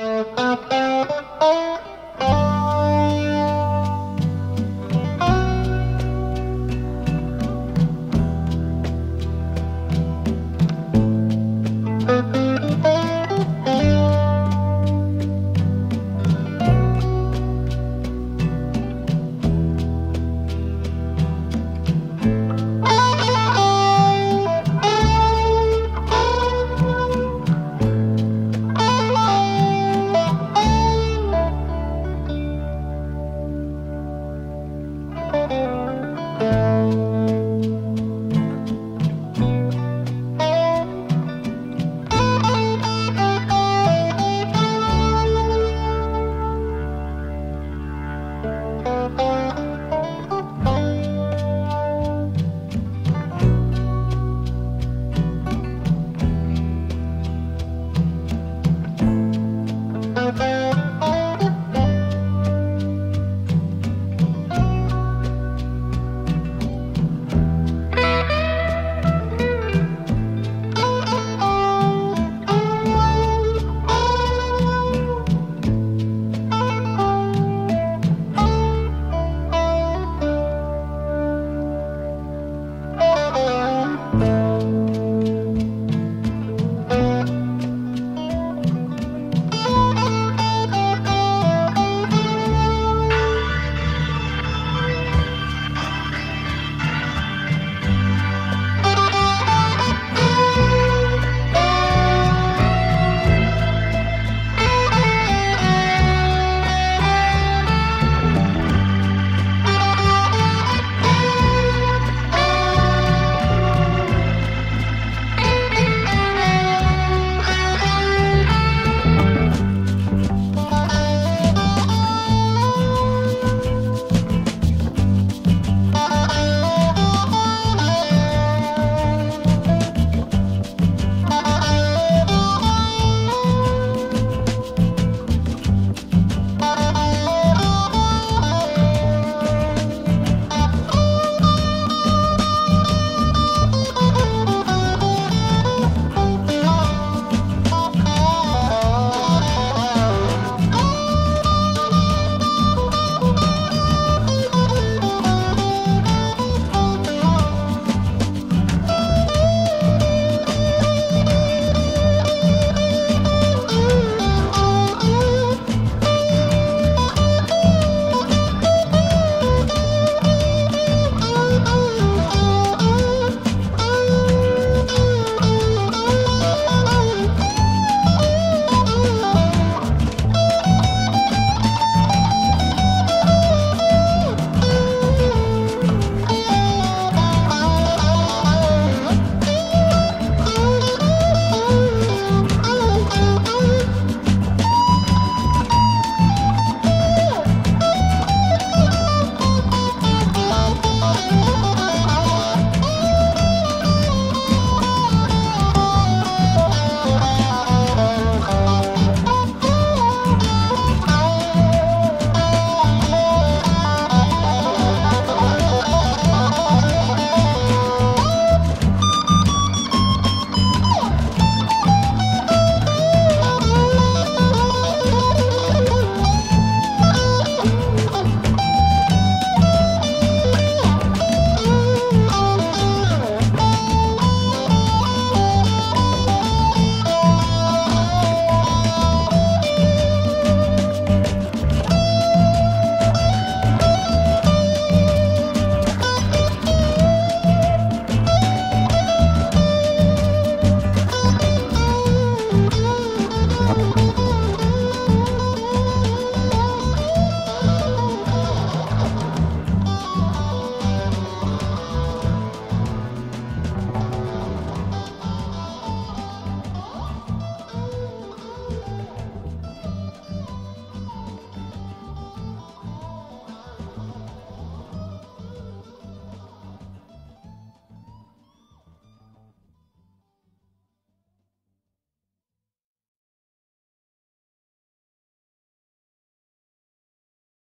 Uh...